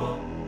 Oh.